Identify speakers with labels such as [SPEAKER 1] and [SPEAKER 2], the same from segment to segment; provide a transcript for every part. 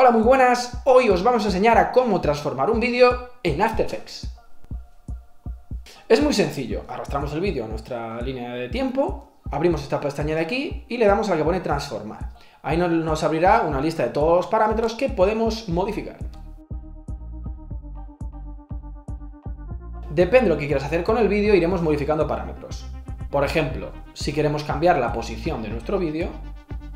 [SPEAKER 1] Hola, muy buenas. Hoy os vamos a enseñar a cómo transformar un vídeo en After Effects. Es muy sencillo. Arrastramos el vídeo a nuestra línea de tiempo, abrimos esta pestaña de aquí y le damos a la que pone transformar. Ahí nos abrirá una lista de todos los parámetros que podemos modificar. Depende de lo que quieras hacer con el vídeo, iremos modificando parámetros. Por ejemplo, si queremos cambiar la posición de nuestro vídeo,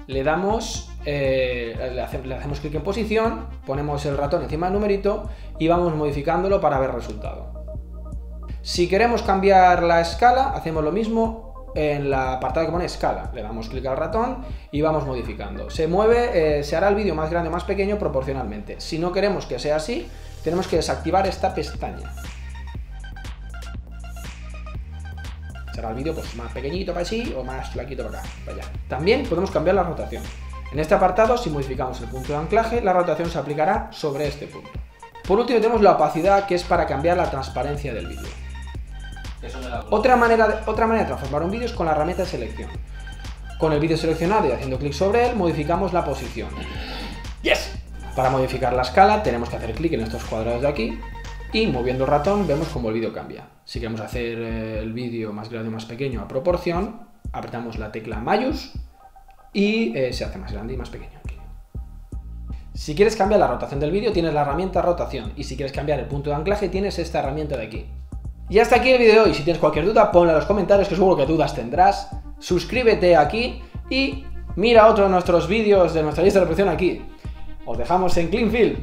[SPEAKER 1] le damos, eh, le, hacemos clic en posición, ponemos el ratón encima del numerito y vamos modificándolo para ver resultado. Si queremos cambiar la escala, hacemos lo mismo en la apartado que pone escala. Le damos clic al ratón y vamos modificando. Se mueve, eh, se hará el vídeo más grande o más pequeño proporcionalmente. Si no queremos que sea así, tenemos que desactivar esta pestaña. será el vídeo pues, más pequeñito para así o más flaquito para acá, para allá. También podemos cambiar la rotación. En este apartado, si modificamos el punto de anclaje, la rotación se aplicará sobre este punto. Por último tenemos la opacidad, que es para cambiar la transparencia del vídeo. Otra manera, de, otra manera de transformar un vídeo es con la herramienta de selección. Con el vídeo seleccionado y haciendo clic sobre él, modificamos la posición. ¡Yes! Para modificar la escala tenemos que hacer clic en estos cuadrados de aquí y moviendo el ratón vemos cómo el vídeo cambia. Si queremos hacer eh, el vídeo más grande o más pequeño a proporción, apretamos la tecla Mayus y eh, se hace más grande y más pequeño. Si quieres cambiar la rotación del vídeo, tienes la herramienta rotación. Y si quieres cambiar el punto de anclaje, tienes esta herramienta de aquí. Y hasta aquí el vídeo de hoy. Si tienes cualquier duda, ponla en los comentarios, que seguro que dudas tendrás. Suscríbete aquí y mira otro de nuestros vídeos de nuestra lista de reproducción aquí. Os dejamos en Clean Film.